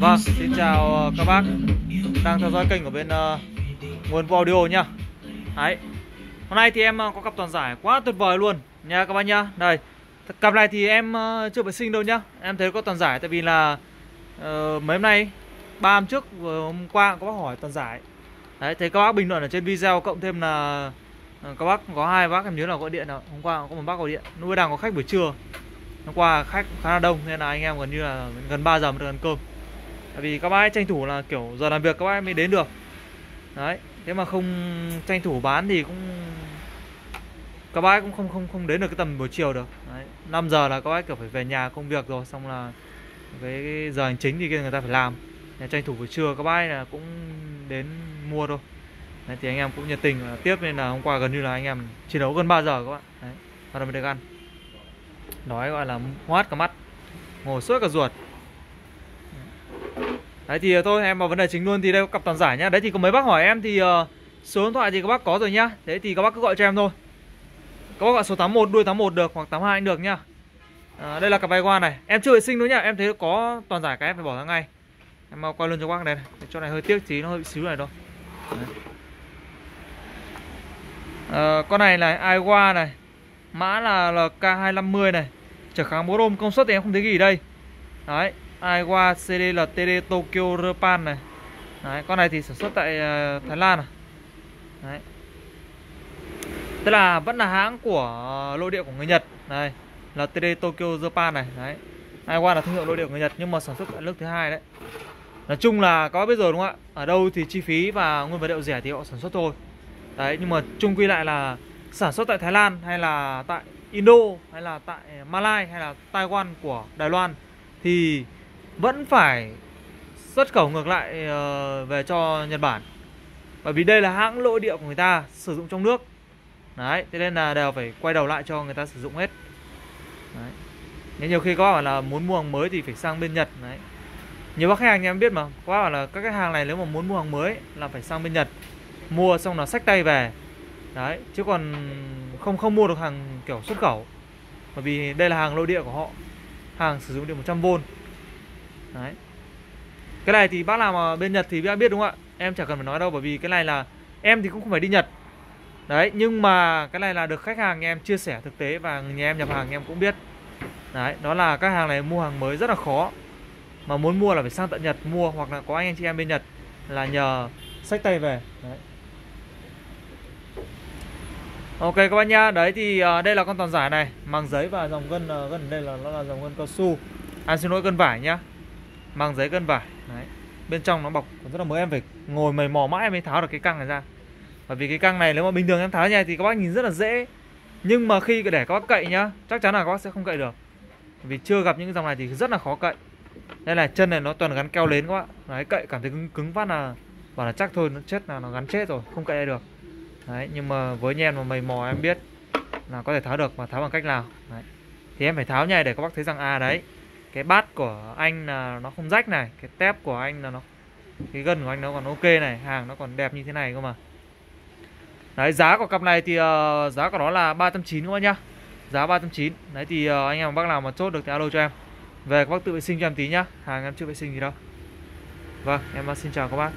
Vâng, xin chào ờ, các bác đang theo dõi kênh của bên uh, Nguồn Vô Audio nhá. Đấy. Hôm nay thì em ờ, có cặp toàn giải quá tuyệt vời luôn nha các bác nhá. Đây. Cặp này thì em uh, chưa phải sinh đâu nhá. Em thấy có toàn giải tại vì là uh, mấy hôm nay ba hôm trước vừa hôm qua có bác hỏi toàn giải. Đấy, thấy các bác bình luận ở trên video cộng thêm là uh, các bác có hai bác em nhớ là gọi điện nào. Hôm qua có một bác gọi điện. nuôi đang có khách buổi trưa. Hôm qua khách khá là đông nên là anh em gần như là gần 3 giờ mới được ăn cơm. Tại vì các bác ấy tranh thủ là kiểu giờ làm việc các bác mới đến được. Đấy Thế mà không tranh thủ bán thì cũng Các bác cũng không không không đến được cái tầm buổi chiều được. Đấy 5 giờ là các bác kiểu phải về nhà công việc rồi Xong là cái giờ hành chính thì người ta phải làm. Để tranh thủ buổi trưa các bác là cũng đến mua thôi. Đấy, thì anh em cũng nhiệt tình tiếp nên là hôm qua gần như là anh em chiến đấu gần 3 giờ các bạn Đấy, và mới được ăn. Nói gọi là hoát cả mắt Ngồi suốt cả ruột. Đấy thì ờ, thôi em vào vấn đề chính luôn thì đây có cặp toàn giải nhá. Đấy thì có mấy bác hỏi em thì uh, số điện thoại thì các bác có rồi nhá. Thế thì các bác cứ gọi cho em thôi. Các bác gọi số 81 đuôi 81 được hoặc 82 cũng được nhá. À, Đây là cặp vai qua này. Em chưa vệ sinh nữa nhá Em thấy có toàn giải cái em phải bỏ ra ngay. Em mau quay luôn cho các bác này, này. Cho này hơi tiếc tí nó hơi bị xíu này thôi. À, Con này này Aiwa này? Mã là LK250 này. Trở kháng bố rôm công suất thì em không thấy gì đây. Đấy Aiwa CDLTD Tokyo Japan này. Đấy, con này thì sản xuất tại uh, Thái Lan à. Đấy. Tức là vẫn là hãng của uh, nội địa của người Nhật. Đây là TD Tokyo Japan này. Đấy Aiwa là thương hiệu nội địa của người Nhật Nhưng mà sản xuất tại nước thứ hai đấy. Nói chung là có biết rồi đúng không ạ? Ở đâu thì chi phí và nguyên vật liệu rẻ thì họ sản xuất thôi. Đấy nhưng mà chung quy lại là Sản xuất tại Thái Lan hay là tại Indo Hay là tại ờ, Malai hay là Taiwan của Đài Loan Thì vẫn phải xuất khẩu ngược lại ờ, về cho Nhật Bản. Bởi vì đây là hãng nội địa của người ta sử dụng trong nước. Đấy, thế nên là đều phải quay đầu lại cho người ta sử dụng hết. Đấy. Nên nhiều khi có bảo là muốn mua hàng mới thì phải sang bên Nhật, đấy. Nhiều bác khách hàng em biết mà, có bảo là các cái hàng này nếu mà muốn mua hàng mới là phải sang bên Nhật, mua xong là sách tay về đấy, chứ còn không không mua được hàng kiểu xuất khẩu. Bởi vì đây là hàng nội địa của họ. Hàng sử dụng điện 100V Đấy. Cái này thì bác làm ở bên Nhật thì bác biết đúng không ạ? Em chẳng cần phải nói đâu, bởi vì cái này là Em thì cũng không phải đi Nhật. Đấy, nhưng mà cái này là được khách hàng em chia sẻ thực tế Và nhà em nhập hàng em cũng biết. Đấy, đó là các hàng này mua hàng mới rất là khó. Mà muốn mua là phải sang tận Nhật mua, Hoặc là có anh anh chị em bên Nhật Là nhờ sách tay về. Đấy. Ok các bác nhá, đấy thì uh, đây là con toàn giải này. Màng giấy và dòng gân uh, gân đây là nó là dòng gân cao su. Anh xin lỗi gân vải nhá. Màng giấy gân vải. Đấy. Bên trong nó bọc rất là mới em phải ngồi mày mò mãi em mới tháo được cái căng này ra. Bởi vì cái căng này nếu mà bình thường em tháo nha thì các bác nhìn rất là dễ. Nhưng mà khi để các bác cậy nhá chắc chắn là các bác sẽ không cậy được. Vì chưa gặp những dòng này thì rất là khó cậy. Đây là chân này nó toàn gắn keo lến các bạn đấy cậy cảm thấy cứng, cứng phát là bảo là chắc thôi nó chết là nó gắn chết rồi không cậy được đấy nhưng mà với nhen mà mày mò em biết là có thể tháo được và tháo bằng cách nào. Đấy. thì em phải tháo nhai để các bác thấy rằng à đấy cái bát của anh là nó không rách này cái tép của anh là nó cái gân của anh nó còn ok này hàng nó còn đẹp như thế này cơ mà. Đấy giá của cặp này thì uh, giá của nó là ba trăm chín các bác nhá. Giá ba trăm chín. Đấy thì uh, anh em bác nào mà chốt được thì alo cho em. Về các bác tự vệ sinh cho em tí nhá. Hàng em chưa vệ sinh gì đâu. Vâng em xin chào các bác.